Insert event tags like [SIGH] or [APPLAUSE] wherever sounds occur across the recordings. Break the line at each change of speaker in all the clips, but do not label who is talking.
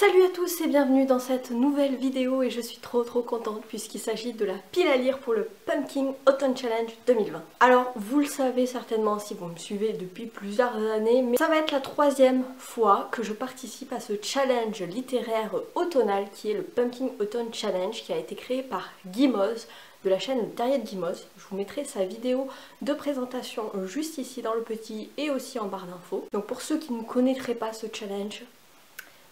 Salut à tous et bienvenue dans cette nouvelle vidéo et je suis trop trop contente puisqu'il s'agit de la pile à lire pour le Pumpkin Autumn Challenge 2020. Alors vous le savez certainement si vous me suivez depuis plusieurs années mais ça va être la troisième fois que je participe à ce challenge littéraire automnal qui est le Pumpkin Autumn Challenge qui a été créé par Guimoz de la chaîne Terrier de Guimoz. Je vous mettrai sa vidéo de présentation juste ici dans le petit et aussi en barre d'infos. Donc pour ceux qui ne connaîtraient pas ce challenge,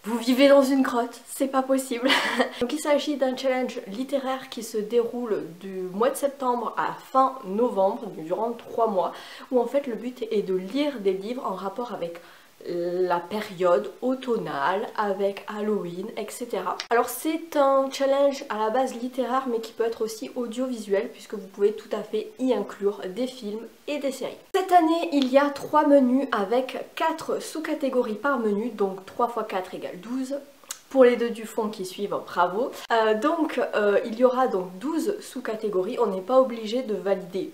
vous vivez dans une grotte, c'est pas possible. [LAUGHS] Donc il s'agit d'un challenge littéraire qui se déroule du mois de septembre à fin novembre, durant trois mois, où en fait le but est de lire des livres en rapport avec la période automnale avec Halloween, etc. Alors c'est un challenge à la base littéraire mais qui peut être aussi audiovisuel puisque vous pouvez tout à fait y inclure des films et des séries. Cette année il y a 3 menus avec 4 sous-catégories par menu donc 3 x 4 égale 12 pour les deux du fond qui suivent, bravo. Euh, donc euh, il y aura donc 12 sous-catégories, on n'est pas obligé de valider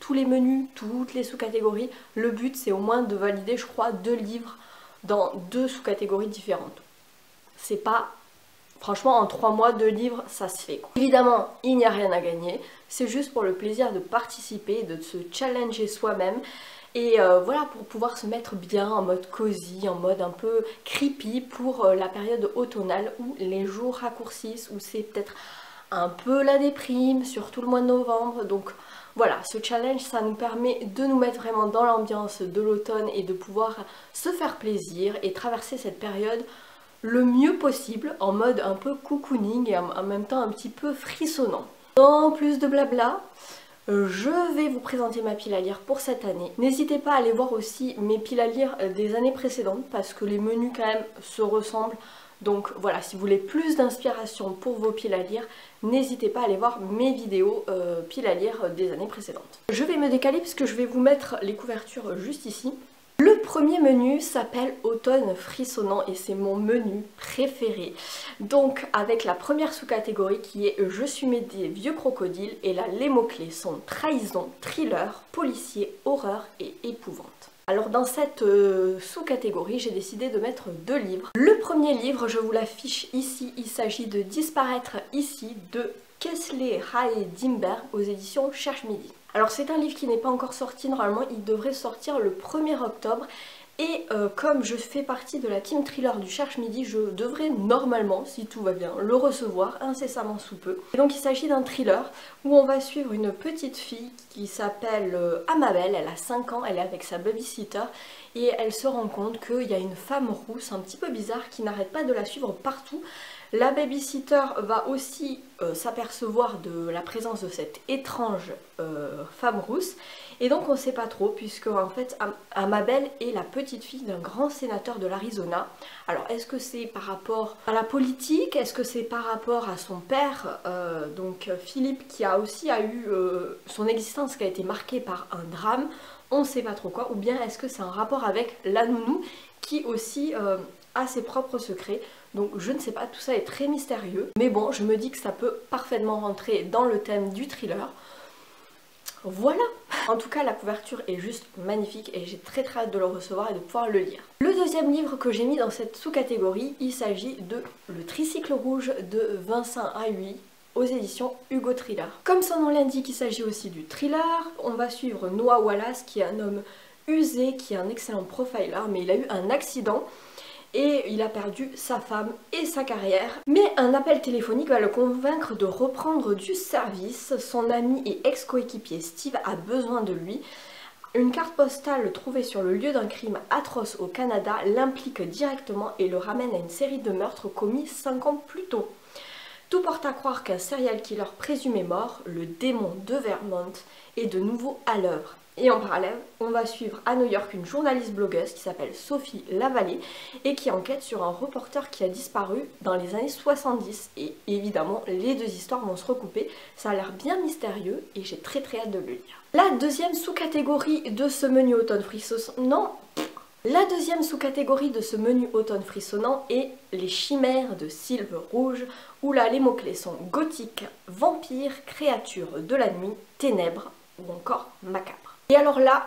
tous les menus, toutes les sous-catégories. Le but c'est au moins de valider je crois deux livres dans deux sous-catégories différentes. C'est pas... Franchement en trois mois, deux livres, ça se fait. Évidemment, il n'y a rien à gagner. C'est juste pour le plaisir de participer, de se challenger soi-même. Et euh, voilà, pour pouvoir se mettre bien en mode cosy, en mode un peu creepy pour euh, la période automnale où les jours raccourcissent, où c'est peut-être un peu la déprime, surtout le mois de novembre. Donc voilà, ce challenge, ça nous permet de nous mettre vraiment dans l'ambiance de l'automne et de pouvoir se faire plaisir et traverser cette période le mieux possible en mode un peu cocooning et en même temps un petit peu frissonnant. Sans plus de blabla, je vais vous présenter ma pile à lire pour cette année. N'hésitez pas à aller voir aussi mes piles à lire des années précédentes parce que les menus quand même se ressemblent donc voilà, si vous voulez plus d'inspiration pour vos piles à lire, n'hésitez pas à aller voir mes vidéos euh, piles à lire des années précédentes. Je vais me décaler puisque je vais vous mettre les couvertures juste ici. Le premier menu s'appelle Automne frissonnant et c'est mon menu préféré. Donc avec la première sous-catégorie qui est Je suis des vieux crocodiles et là les mots-clés sont trahison, thriller, policier, horreur et épouvante. Alors dans cette euh, sous-catégorie, j'ai décidé de mettre deux livres. Le premier livre, je vous l'affiche ici, il s'agit de Disparaître ici de Kesley Ray Dimberg aux éditions Cherche Midi. Alors c'est un livre qui n'est pas encore sorti, normalement il devrait sortir le 1er octobre et euh, comme je fais partie de la team thriller du Cherche Midi, je devrais normalement, si tout va bien, le recevoir incessamment sous peu. Et donc il s'agit d'un thriller où on va suivre une petite fille qui s'appelle euh, Amabel, elle a 5 ans, elle est avec sa babysitter et elle se rend compte qu'il y a une femme rousse un petit peu bizarre qui n'arrête pas de la suivre partout. La babysitter va aussi euh, s'apercevoir de la présence de cette étrange femme rousse et donc on sait pas trop puisque en fait Amabel est la petite fille d'un grand sénateur de l'Arizona. Alors est-ce que c'est par rapport à la politique? Est-ce que c'est par rapport à son père? Euh, Donc Philippe qui a aussi eu euh, son existence qui a été marquée par un drame on ne sait pas trop quoi, ou bien est-ce que c'est un rapport avec la nounou qui aussi euh, a ses propres secrets? Donc je ne sais pas, tout ça est très mystérieux. Mais bon, je me dis que ça peut parfaitement rentrer dans le thème du thriller. Voilà En tout cas, la couverture est juste magnifique et j'ai très très hâte de le recevoir et de pouvoir le lire. Le deuxième livre que j'ai mis dans cette sous-catégorie, il s'agit de Le Tricycle Rouge de Vincent Ayui aux éditions Hugo Thriller. Comme son nom l'indique, il s'agit aussi du thriller. On va suivre Noah Wallace qui est un homme usé, qui est un excellent profiler, mais il a eu un accident et il a perdu sa femme et sa carrière. Mais un appel téléphonique va le convaincre de reprendre du service. Son ami et ex-coéquipier Steve a besoin de lui. Une carte postale trouvée sur le lieu d'un crime atroce au Canada l'implique directement et le ramène à une série de meurtres commis 5 ans plus tôt. Tout porte à croire qu'un serial killer présumé mort, le démon de Vermont, est de nouveau à l'œuvre. Et en parallèle, on va suivre à New York une journaliste blogueuse qui s'appelle Sophie Lavallée et qui enquête sur un reporter qui a disparu dans les années 70. Et évidemment, les deux histoires vont se recouper. Ça a l'air bien mystérieux et j'ai très très hâte de le lire. La deuxième sous-catégorie de ce menu automne frissonnant, la deuxième sous-catégorie de ce menu automne frissonnant est les chimères de Sylve Rouge, où là les mots-clés sont gothique, vampire, créature de la nuit, ténèbres ou encore macabre. Et alors là,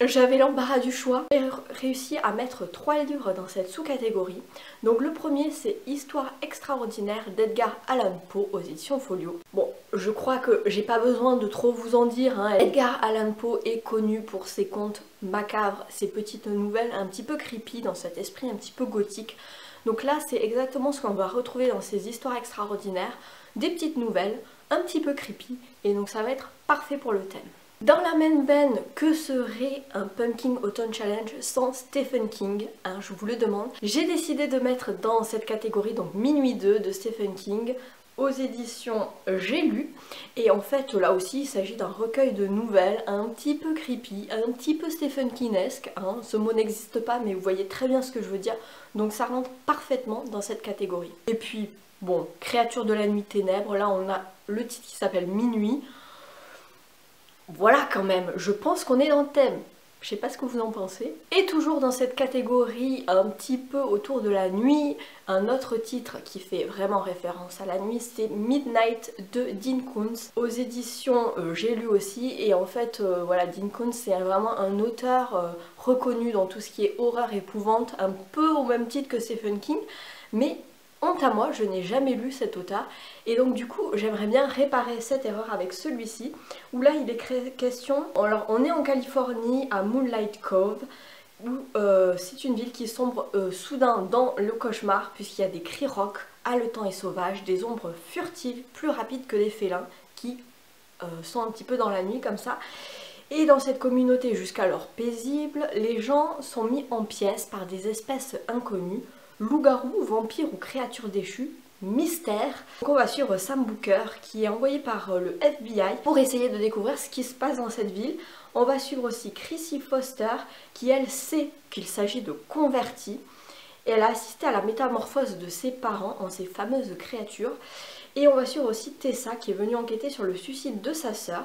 j'avais l'embarras du choix. J'ai réussi à mettre trois livres dans cette sous-catégorie. Donc le premier c'est Histoire extraordinaire d'Edgar Allan Poe aux éditions Folio. Bon, je crois que j'ai pas besoin de trop vous en dire. Hein. Edgar Allan Poe est connu pour ses contes macabres, ses petites nouvelles un petit peu creepy dans cet esprit un petit peu gothique. Donc là c'est exactement ce qu'on va retrouver dans ces histoires extraordinaires. Des petites nouvelles, un petit peu creepy et donc ça va être parfait pour le thème. Dans la même veine, que serait un Pumpkin Autumn Challenge sans Stephen King hein, Je vous le demande. J'ai décidé de mettre dans cette catégorie donc Minuit 2 de Stephen King aux éditions J'ai lu et en fait là aussi il s'agit d'un recueil de nouvelles un petit peu creepy, un petit peu Stephen Kingesque, hein. ce mot n'existe pas mais vous voyez très bien ce que je veux dire donc ça rentre parfaitement dans cette catégorie. Et puis bon, Créature de la nuit ténèbres, là on a le titre qui s'appelle Minuit, voilà quand même, je pense qu'on est dans le thème. Je sais pas ce que vous en pensez. Et toujours dans cette catégorie un petit peu autour de la nuit, un autre titre qui fait vraiment référence à la nuit, c'est Midnight de Dean Koontz. Aux éditions, euh, j'ai lu aussi, et en fait, euh, voilà, Dean Koontz c'est vraiment un auteur euh, reconnu dans tout ce qui est horreur épouvante, un peu au même titre que Stephen King, mais Honte à moi, je n'ai jamais lu cet auteur et donc du coup j'aimerais bien réparer cette erreur avec celui-ci où là il est question, alors on est en Californie à Moonlight Cove où euh, c'est une ville qui sombre euh, soudain dans le cauchemar puisqu'il y a des cris rocs, haletants et sauvages, des ombres furtives plus rapides que des félins qui euh, sont un petit peu dans la nuit comme ça. Et dans cette communauté jusqu'alors paisible, les gens sont mis en pièces par des espèces inconnues loup-garou, vampire ou créature déchue, mystère. Donc on va suivre Sam Booker qui est envoyé par euh, le FBI pour essayer de découvrir ce qui se passe dans cette ville. On va suivre aussi Chrissy Foster qui elle sait qu'il s'agit de convertis et elle a assisté à la métamorphose de ses parents en ces fameuses créatures. Et on va suivre aussi Tessa qui est venue enquêter sur le suicide de sa sœur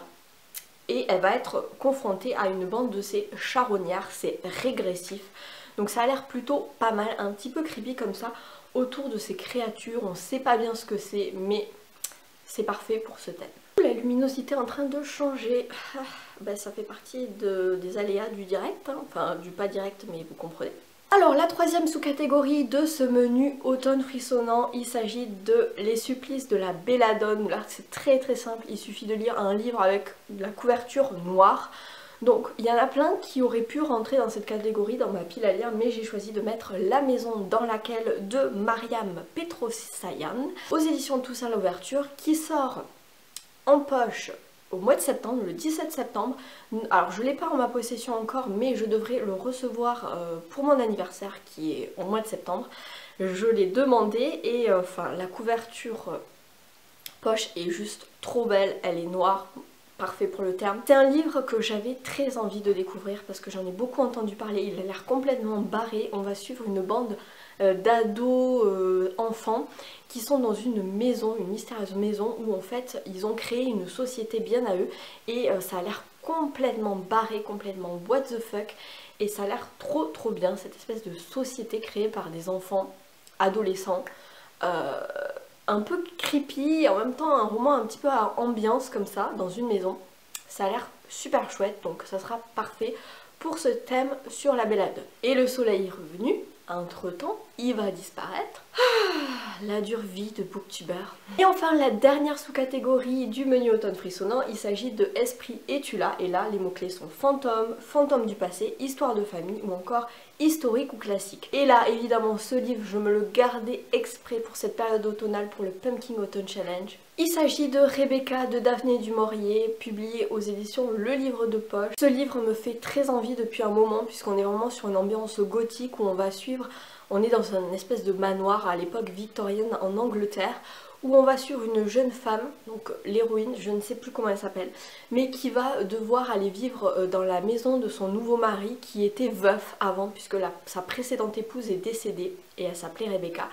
et elle va être confrontée à une bande de ces charognards, c'est régressif. Donc ça a l'air plutôt pas mal, un petit peu creepy comme ça, autour de ces créatures. On sait pas bien ce que c'est, mais c'est parfait pour ce thème. La luminosité en train de changer. ben, ça fait partie des aléas du direct, hein. enfin du pas direct, mais vous comprenez. Alors la troisième sous-catégorie de ce menu automne frissonnant, il s'agit de Les supplices de la belladone. C'est très très simple, il suffit de lire un livre avec la couverture noire. Donc il y en a plein qui auraient pu rentrer dans cette catégorie dans ma pile à lire, mais j'ai choisi de mettre La maison dans laquelle de Mariam Petrosyan aux éditions Toussaint l'ouverture qui sort en poche au mois de septembre, le 17 septembre. Alors je ne l'ai pas en ma possession encore, mais je devrais le recevoir euh, pour mon anniversaire qui est au mois de septembre. Je l'ai demandé et euh, enfin la couverture euh, poche est juste trop belle, elle est noire, parfait pour le terme. C'est un livre que j'avais très envie de découvrir parce que j'en ai beaucoup entendu parler. Il a l'air complètement barré. On va suivre une bande euh, d'ados euh, enfants qui sont dans une maison, une mystérieuse maison où en fait ils ont créé une société bien à eux et euh, ça a l'air complètement barré, complètement what the fuck et ça a l'air trop trop bien cette espèce de société créée par des enfants adolescents un peu creepy, en même temps un roman un petit peu à ambiance comme ça, dans une maison. Ça a l'air super chouette, donc ça sera parfait pour ce thème sur la bellade. Et le soleil revenu, entre-temps, il va disparaître. Ah, la dure vie de booktuber. Et enfin, la dernière sous-catégorie du menu automne frissonnant, il s'agit de Esprit et tu là. Et là, les mots-clés sont fantôme, fantôme du passé, histoire de famille ou encore historique ou classique. Et là, évidemment, ce livre, je me le gardais exprès pour cette période automnale pour le Pumpkin Autumn Challenge. Il s'agit de Rebecca de Daphné du Maurier, publié aux éditions Le Livre de Poche. Ce livre me fait très envie depuis un moment, puisqu'on est vraiment sur une ambiance gothique où on va suivre on est dans espèce de manoir à l'époque victorienne en Angleterre où on va suivre une jeune femme, donc l'héroïne, je ne sais plus comment elle s'appelle, mais qui va devoir aller vivre euh, dans la maison de son nouveau mari qui était veuf avant puisque sa précédente épouse est décédée et elle s'appelait Rebecca.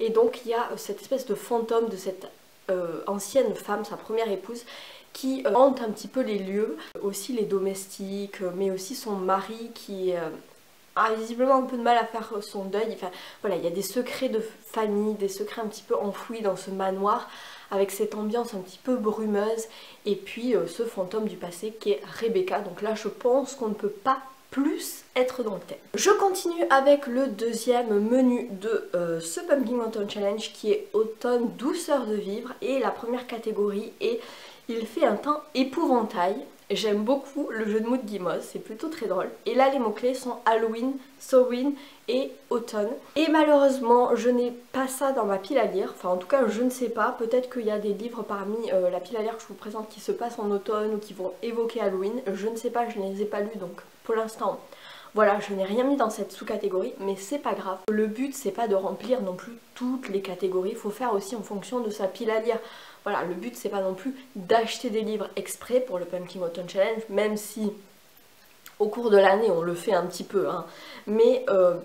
Et donc il y a euh, cette espèce de fantôme de cette euh, ancienne femme, sa première épouse, qui hante un petit peu les lieux, aussi les domestiques, mais aussi son mari qui visiblement un peu de mal à faire son deuil. Enfin voilà, il y a des secrets de famille, des secrets un petit peu enfouis dans ce manoir avec cette ambiance un petit peu brumeuse et puis euh, ce fantôme du passé qui est Rebecca. Donc là je pense qu'on ne peut pas plus être dans le thème. Je continue avec le deuxième menu de euh, ce Pumpkin Autumn Challenge qui est automne douceur de vivre et la première catégorie est il fait un temps épouvantail. J'aime beaucoup le jeu de mots de Guimos, c'est plutôt très drôle. Et là, les mots-clés sont Halloween, Sowin et automne. Et malheureusement, je n'ai pas ça dans ma pile à lire. Enfin, en tout cas, je ne sais pas. Peut-être qu'il y a des livres parmi euh, la pile à lire que je vous présente qui se passent en automne ou qui vont évoquer Halloween. Je ne sais pas, je ne les ai pas lus, donc pour l'instant, voilà, je n'ai rien mis dans cette sous-catégorie, mais c'est pas grave. Le but, c'est pas de remplir non plus toutes les catégories. Il faut faire aussi en fonction de sa pile à lire. Voilà, le but c'est pas non plus d'acheter des livres exprès pour le Pumpkin Autumn Challenge, même si au cours de l'année on le fait un petit peu, hein. mais euh,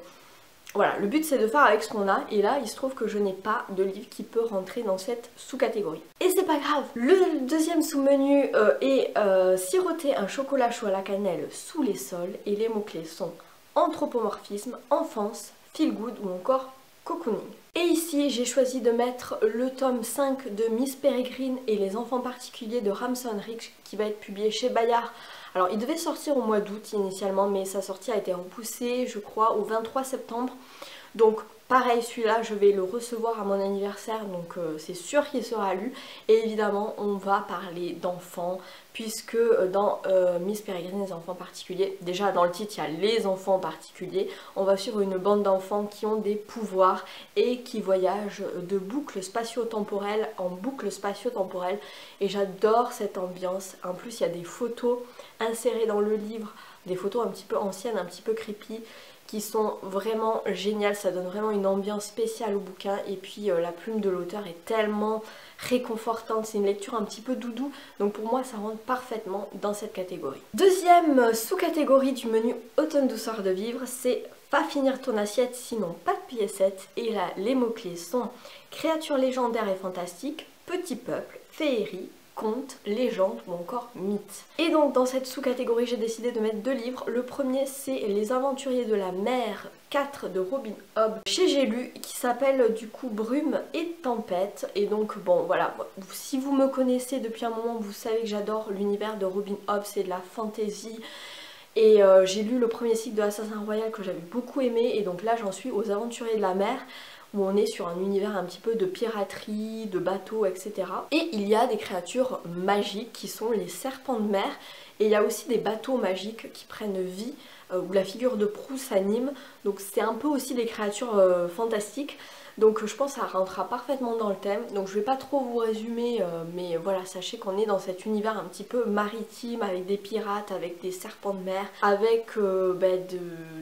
voilà, le but c'est de faire avec ce qu'on a et là il se trouve que je n'ai pas de livre qui peut rentrer dans cette sous-catégorie. Et c'est pas grave, le deuxième sous-menu euh, est euh, siroter un chocolat chaud à la cannelle sous les sols et les mots-clés sont anthropomorphisme, enfance, feel good ou encore cocooning. Et ici, j'ai choisi de mettre le tome 5 de Miss Peregrine et les enfants particuliers de Ramson Rich qui va être publié chez Bayard. Alors, il devait sortir au mois d'août initialement, mais sa sortie a été repoussée, je crois, au 23 septembre. Donc, Pareil, celui-là, je vais le recevoir à mon anniversaire, donc euh, c'est sûr qu'il sera lu. Et évidemment, on va parler d'enfants, puisque euh, dans euh, Miss Peregrine, les enfants particuliers, déjà dans le titre, il y a les enfants particuliers. On va suivre une bande d'enfants qui ont des pouvoirs et qui voyagent de boucle spatio-temporelle en boucle spatio-temporelle. Et j'adore cette ambiance. En plus, il y a des photos insérées dans le livre, des photos un petit peu anciennes, un petit peu creepy qui sont vraiment géniales, ça donne vraiment une ambiance spéciale au bouquin. Et puis euh, la plume de l'auteur est tellement réconfortante, c'est une lecture un petit peu doudou. Donc pour moi ça rentre parfaitement dans cette catégorie. Deuxième sous-catégorie du menu automne douceur de vivre, c'est pas finir ton assiette sinon pas de piécettes et là les mots-clés sont créatures légendaires et fantastiques, petit peuple, féerie, contes, légendes ou encore mythes. Et donc dans cette sous-catégorie j'ai décidé de mettre deux livres. Le premier c'est Les Aventuriers de la mer 4 de Robin Hobb chez J'ai lu qui s'appelle du coup Brume et Tempête. Et donc bon voilà, si vous me connaissez depuis un moment vous savez que j'adore l'univers de Robin Hobb, c'est de la fantasy. Et euh, j'ai lu le premier cycle de Assassin Royal que j'avais beaucoup aimé et donc là j'en suis aux Aventuriers de la mer où on est sur un univers un petit peu de piraterie, de bateaux, etc. Et il y a des créatures magiques qui sont les serpents de mer, et il y a aussi des bateaux magiques qui prennent vie, euh, où la figure de proue s'anime, donc c'est un peu aussi des créatures euh, fantastiques. Donc je pense que ça rentrera parfaitement dans le thème. Donc je vais pas trop vous résumer, euh, mais voilà, sachez qu'on est dans cet univers un petit peu maritime, avec des pirates, avec des serpents de mer, avec euh, bah,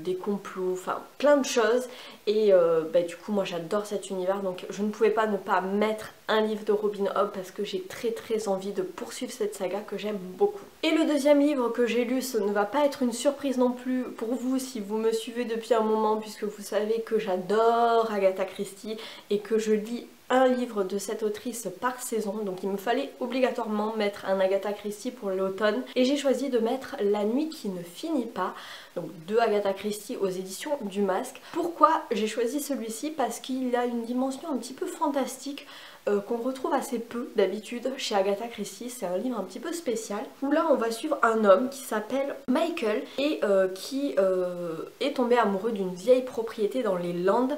des complots, enfin plein de choses. Et bah, du coup moi j'adore cet univers, donc je ne pouvais pas ne pas mettre un livre de Robin Hobb parce que j'ai très très envie de poursuivre cette saga que j'aime beaucoup. Et le deuxième livre que j'ai lu, ce ne va pas être une surprise non plus pour vous si vous me suivez depuis un moment puisque vous savez que j'adore Agatha Christie et que je lis un livre de cette autrice par saison. Donc il me fallait obligatoirement mettre un Agatha Christie pour l'automne. Et j'ai choisi de mettre La nuit qui ne finit pas donc de Agatha Christie aux éditions du Masque. Pourquoi j'ai choisi celui-ci? Parce qu'il a une dimension un petit peu fantastique euh, qu'on retrouve assez peu d'habitude chez Agatha Christie. C'est un livre un petit peu spécial où là on va suivre un homme qui s'appelle Michael et euh, qui euh, est tombé amoureux d'une vieille propriété dans les Landes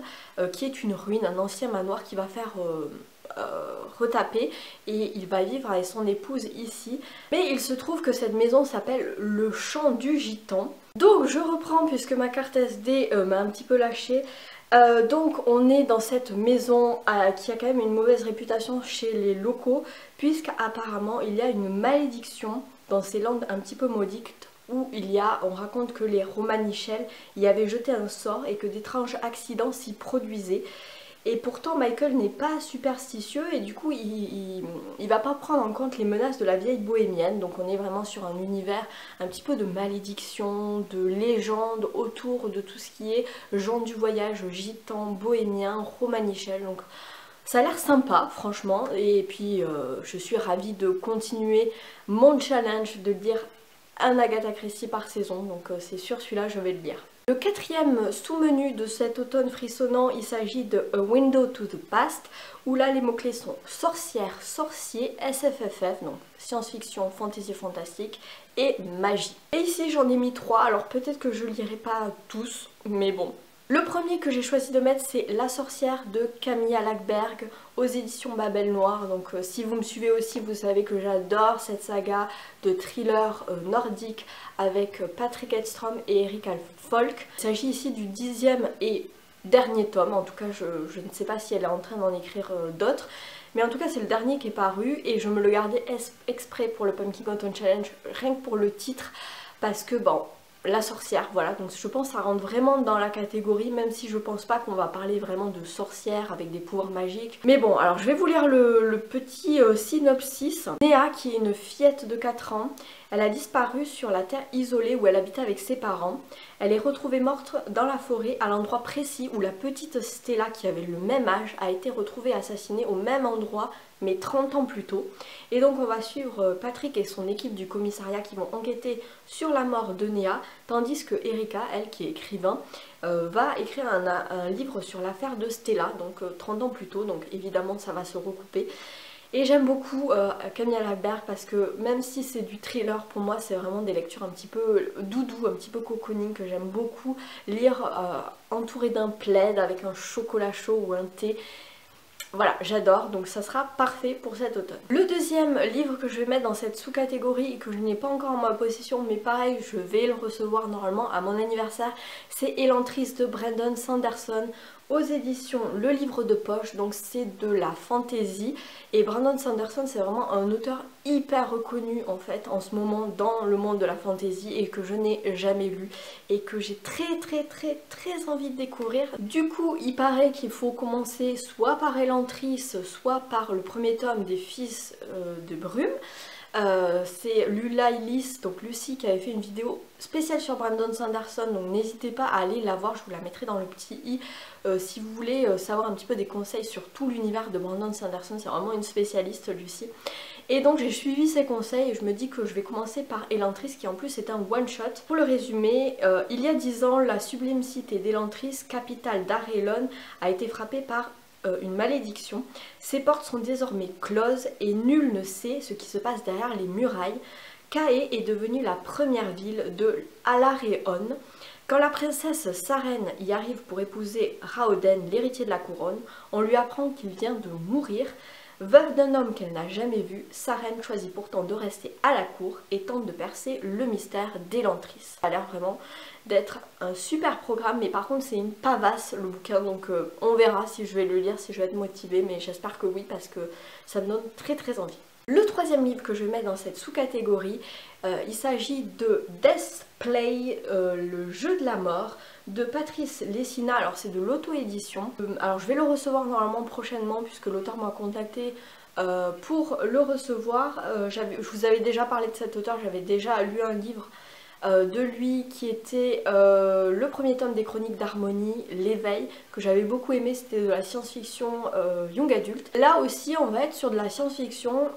qui est une ruine, un ancien manoir qui va faire retaper et il va vivre avec son épouse ici. Mais il se trouve que cette maison s'appelle le champ du gitan. Donc je reprends puisque ma carte SD m'a un petit peu lâché. Euh, donc on est dans cette maison euh, qui a quand même une mauvaise réputation chez les locaux puisqu'apparemment il y a une malédiction dans ces landes un petit peu maudites où il y a, on raconte que les Romanichels y avaient jeté un sort et que d'étranges accidents s'y produisaient et pourtant Michael n'est pas superstitieux et du coup il, va pas prendre en compte les menaces de la vieille bohémienne. Donc on est vraiment sur un univers un petit peu de malédiction, de légende autour de tout ce qui est gens du voyage, gitan, bohémien, romanichel. Donc ça a l'air sympa franchement et puis euh, je suis ravie de continuer mon challenge de lire un Agatha Christie par saison donc euh, c'est sûr celui-là je vais le lire. Le quatrième sous-menu de cet automne frissonnant, il s'agit de A Window to the Past, où là les mots-clés sont sorcière, sorcier, SFFF, donc science-fiction, fantasy fantastique, et magie. Et ici j'en ai mis trois, alors peut-être que je lirai pas tous, mais bon, le premier que j'ai choisi de mettre c'est La sorcière de Camilla Lackberg aux éditions Babel Noire. Donc euh, si vous me suivez aussi vous savez que j'adore cette saga de thriller euh, nordique avec euh, Patrick Edstrom et Eric Folk. Il s'agit ici du dixième et dernier tome, en tout cas je, ne sais pas si elle est en train d'en écrire d'autres. Mais en tout cas c'est le dernier qui est paru et je me le gardais exprès pour le Pumpkin Cotton Challenge, rien que pour le titre. Parce que bon, la sorcière, voilà, donc je pense que ça rentre vraiment dans la catégorie, même si je pense pas qu'on va parler vraiment de sorcière avec des pouvoirs magiques. Mais bon, alors je vais vous lire le, petit euh, synopsis. Néa, qui est une fillette de 4 ans, elle a disparu sur la terre isolée où elle habitait avec ses parents. Elle est retrouvée morte dans la forêt à l'endroit précis où la petite Stella qui avait le même âge a été retrouvée assassinée au même endroit mais 30 ans plus tôt. Et donc on va suivre euh, Patrick et son équipe du commissariat qui vont enquêter sur la mort de Néa, tandis que Erika, elle qui est écrivain, euh, va écrire un, livre sur l'affaire de Stella, donc 30 euh, ans plus tôt, donc évidemment ça va se recouper. Et j'aime beaucoup Camille Albert parce que même si c'est du thriller, pour moi c'est vraiment des lectures un petit peu doudou, un petit peu cocooning que j'aime beaucoup lire entouré d'un plaid avec un chocolat chaud ou un thé. Voilà, j'adore, donc ça sera parfait pour cet automne. Le deuxième livre que je vais mettre dans cette sous-catégorie et que je n'ai pas encore en ma possession, mais pareil, je vais le recevoir normalement à mon anniversaire, c'est Elantris de Brandon Sanderson aux éditions Le Livre de Poche, donc c'est de la fantasy. Et Brandon Sanderson, c'est vraiment un auteur hyper reconnu en fait en ce moment dans le monde de la fantasy et que je n'ai jamais lu et que j'ai très très très très envie de découvrir. Du coup, il paraît qu'il faut commencer soit par Elantris, soit par le premier tome des Fils euh, de Brume. Euh, c'est Lula Ellis, donc Lucie, qui avait fait une vidéo spéciale sur Brandon Sanderson, donc n'hésitez pas à aller la voir, je vous la mettrai dans le petit i euh, si vous voulez euh, savoir un petit peu des conseils sur tout l'univers de Brandon Sanderson, c'est vraiment une spécialiste Lucie. Et donc j'ai suivi ses conseils et je me dis que je vais commencer par Elantris qui en plus est un one shot. Pour le résumer, il y a 10 ans, la sublime cité d'Elantris, capitale d'Arelon, a été frappée par euh, une malédiction. Ses portes sont désormais closes et nul ne sait ce qui se passe derrière les murailles. Kae est devenue la première ville de Alareon. Quand la princesse Saren y arrive pour épouser Raoden, l'héritier de la couronne, on lui apprend qu'il vient de mourir. Veuve d'un homme qu'elle n'a jamais vu, Saren choisit pourtant de rester à la cour et tente de percer le mystère d'Elantris. Ça a l'air vraiment d'être un super programme, mais par contre c'est une pavasse le bouquin, donc euh, on verra si je vais le lire, si je vais être motivée, mais j'espère que oui parce que ça me donne très très envie. Le troisième livre que je mets dans cette sous-catégorie, euh, il s'agit de Death Play, euh, le jeu de la mort, de Patrice Lessina. Alors c'est de l'auto-édition. alors je vais le recevoir normalement prochainement puisque l'auteur m'a contacté pour le recevoir. je vous avais déjà parlé de cet auteur, j'avais déjà lu un livre euh, de lui qui était euh, le premier tome des chroniques d'harmonie, l'éveil, que j'avais beaucoup aimé, c'était de la science-fiction euh, young adulte. Là aussi on va être sur de la science-fiction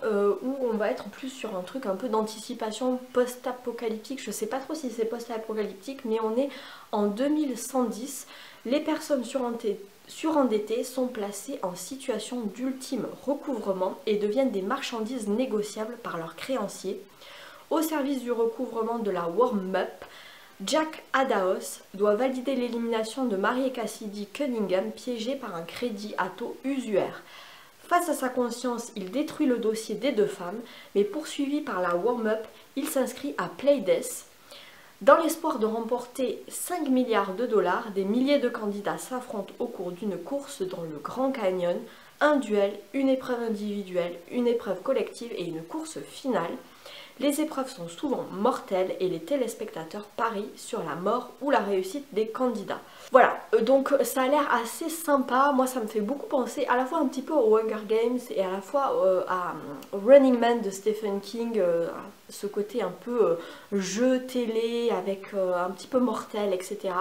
où on va être plus sur un truc un peu d'anticipation post-apocalyptique, je sais pas trop si c'est post-apocalyptique mais on est en 2110, les personnes surendettées sont placées en situation d'ultime recouvrement et deviennent des marchandises négociables par leurs créanciers. Au service du recouvrement de la warm-up, Jack Adaos doit valider l'élimination de Marie Cassidy Cunningham piégée par un crédit à taux usuaire. Face à sa conscience, il détruit le dossier des deux femmes, mais poursuivi par la warm-up, il s'inscrit à Playdeath. Dans l'espoir de remporter 5 milliards de dollars, des milliers de candidats s'affrontent au cours d'une course dans le Grand Canyon, un duel, une épreuve individuelle, une épreuve collective et une course finale. Les épreuves sont souvent mortelles et les téléspectateurs parient sur la mort ou la réussite des candidats. Voilà, euh, donc ça a l'air assez sympa. Moi, ça me fait beaucoup penser à la fois un petit peu aux Hunger Games et à la fois euh, à euh, Running Man de Stephen King, ce côté un peu jeu télé avec un petit peu mortel, etc.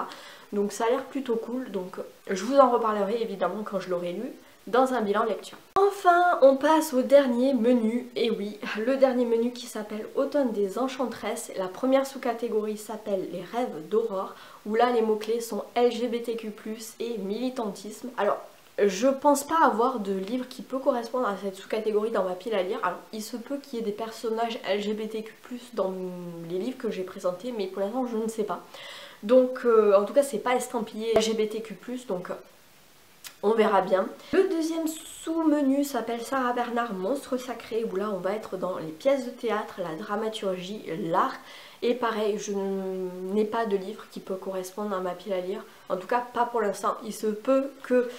Donc ça a l'air plutôt cool. Donc je vous en reparlerai évidemment quand je l'aurai lu dans un bilan lecture. Enfin, on passe au dernier menu, et oui, le dernier menu qui s'appelle Automne des Enchantresses. La première sous-catégorie s'appelle Les rêves d'aurore, où là les mots-clés sont LGBTQ+, et militantisme. Alors, je pense pas avoir de livre qui peut correspondre à cette sous-catégorie dans ma pile à lire. Alors il se peut qu'il y ait des personnages LGBTQ+, dans les livres que j'ai présentés, mais pour l'instant je ne sais pas. Donc euh, en tout cas c'est pas estampillé LGBTQ+, donc on verra bien. Le deuxième sous-menu s'appelle Sarah Bernard Monstre Sacré, où là on va être dans les pièces de théâtre, la dramaturgie, l'art. Et pareil, je n'ai pas de livre qui peut correspondre à ma pile à lire. En tout cas, pas pour l'instant. Il se peut que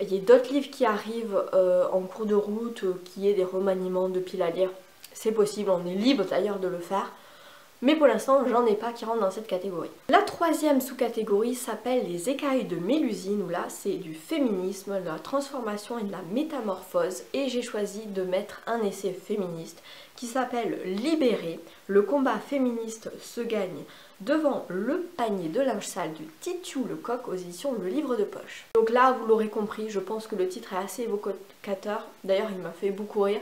il y a d'autres livres qui arrivent euh, en cours de route, euh, qui aient des remaniements de piles à lire. C'est possible, on est libre d'ailleurs de le faire. Mais pour l'instant, j'en ai pas qui rentrent dans cette catégorie. La troisième sous-catégorie s'appelle les écailles de Mélusine, où là c'est du féminisme, de la transformation et de la métamorphose. Et j'ai choisi de mettre un essai féministe qui s'appelle Libérer. Le combat féministe se gagne devant le panier de linge sale de Titiou le coq aux éditions Le Livre de Poche. Donc là, vous l'aurez compris, je pense que le titre est assez évocateur. D'ailleurs, il m'a fait beaucoup rire.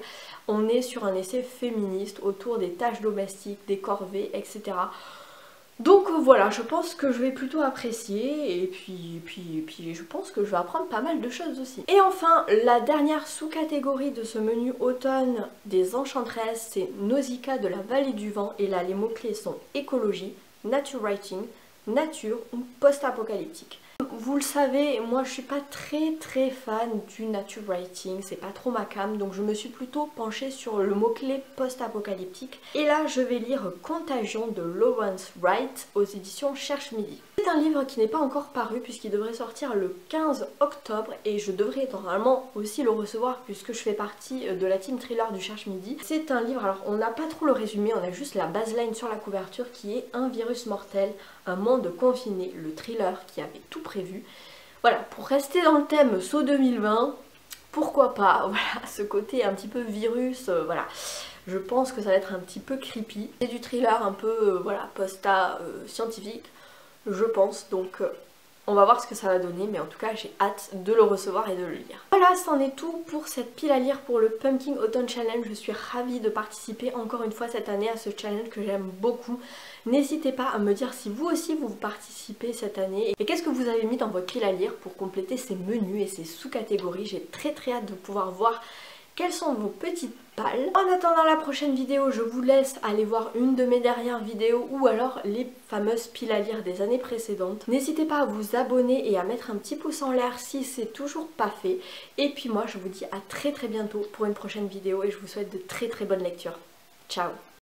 On est sur un essai féministe autour des tâches domestiques, des corvées, etc. Donc voilà, je pense que je vais plutôt apprécier et puis, puis, puis je pense que je vais apprendre pas mal de choses aussi. Et enfin, la dernière sous-catégorie de ce menu automne des enchantresses, c'est Nausicaa de la vallée du vent et là les mots-clés sont écologie, nature writing, nature ou post-apocalyptique. Vous le savez, moi je suis pas très très fan du nature writing, c'est pas trop ma cam, donc je me suis plutôt penchée sur le mot-clé post-apocalyptique. Et là je vais lire Contagion de Lawrence Wright aux éditions Cherche Midi. C'est un livre qui n'est pas encore paru puisqu'il devrait sortir le 15 octobre et je devrais normalement aussi le recevoir puisque je fais partie de la team thriller du Cherche Midi. C'est un livre, alors on n'a pas trop le résumé, on a juste la baseline sur la couverture qui est Un virus mortel, un monde confiné, le thriller qui avait tout prévu. Voilà, pour rester dans le thème saut 2020, pourquoi pas, [LAUGHS] voilà, ce côté un petit peu virus, euh, voilà. Je pense que ça va être un petit peu creepy. C'est du thriller un peu, euh, voilà, posta euh, scientifique, je pense, donc on va voir ce que ça va donner, mais en tout cas j'ai hâte de le recevoir et de le lire. Voilà, c'en est tout pour cette pile à lire pour le Pumpkin Autumn Challenge. Je suis ravie de participer encore une fois cette année à ce challenge que j'aime beaucoup. N'hésitez pas à me dire si vous aussi vous participez cette année et qu'est-ce que vous avez mis dans votre pile à lire pour compléter ces menus et ces sous-catégories? J'ai très très hâte de pouvoir voir quelles sont vos petites pales. En attendant la prochaine vidéo, je vous laisse aller voir une de mes dernières vidéos ou alors les fameuses piles à lire des années précédentes. N'hésitez pas à vous abonner et à mettre un petit pouce en l'air si c'est toujours pas fait. Et puis moi, je vous dis à très très bientôt pour une prochaine vidéo et je vous souhaite de très très bonnes lectures. Ciao